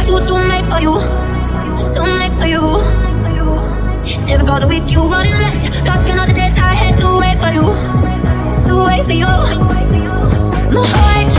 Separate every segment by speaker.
Speaker 1: I used to make for you, to make for you. Seven calls a week, you running late. Dark skin all the days I had to wait for you, to wait for you. My heart.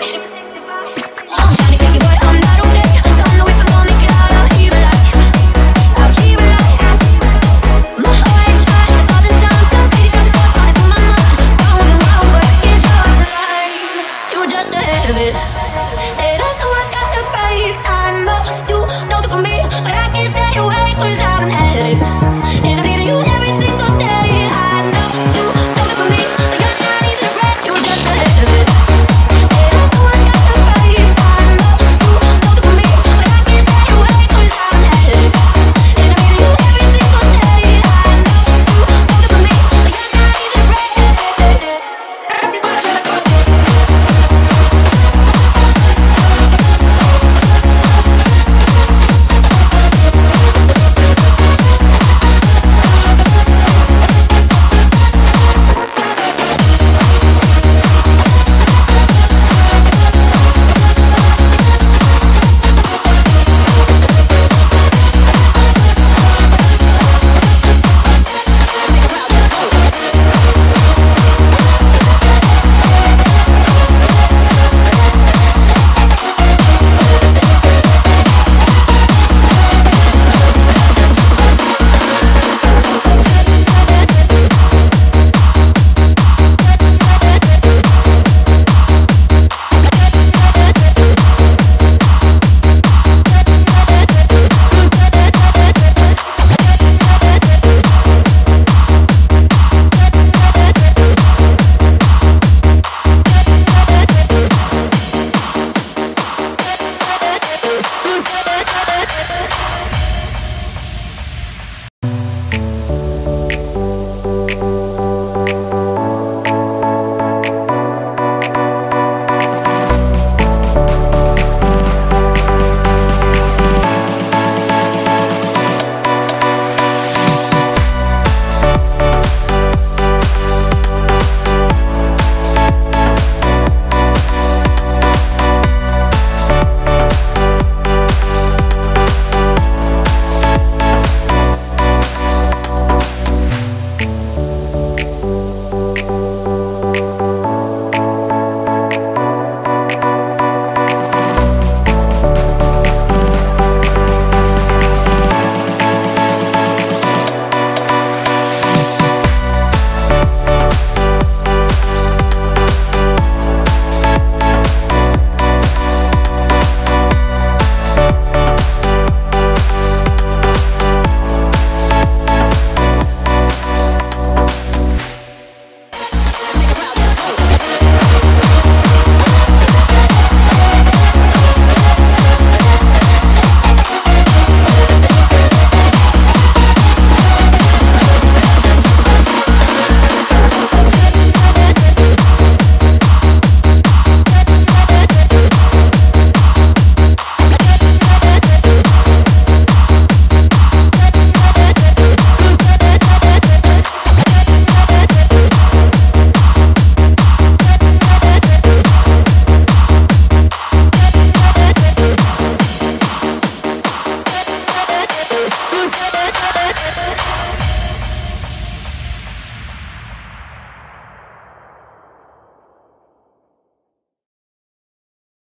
Speaker 1: Bye.